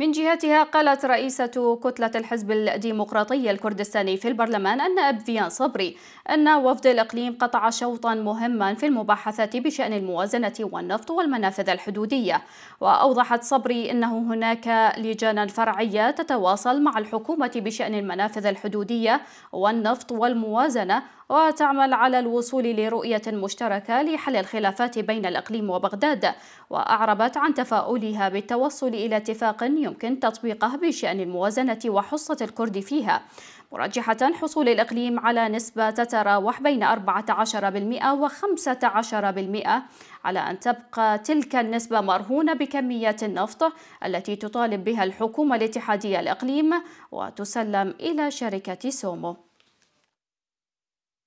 من جهتها قالت رئيسة كتلة الحزب الديمقراطي الكردستاني في البرلمان أن أبفيان صبري أن وفد الإقليم قطع شوطا مهما في المباحثات بشأن الموازنة والنفط والمنافذ الحدودية. وأوضحت صبري أنه هناك لجانا فرعية تتواصل مع الحكومة بشأن المنافذ الحدودية والنفط والموازنة وتعمل على الوصول لرؤية مشتركة لحل الخلافات بين الإقليم وبغداد. وأعربت عن تفاؤلها بالتوصل إلى اتفاق يمكن تطبيقه بشأن الموازنة وحصة الكرد فيها مرجحة حصول الإقليم على نسبة تتراوح بين 14% و 15% على أن تبقى تلك النسبة مرهونة بكميات النفط التي تطالب بها الحكومة الاتحادية الإقليم وتسلم إلى شركة سومو.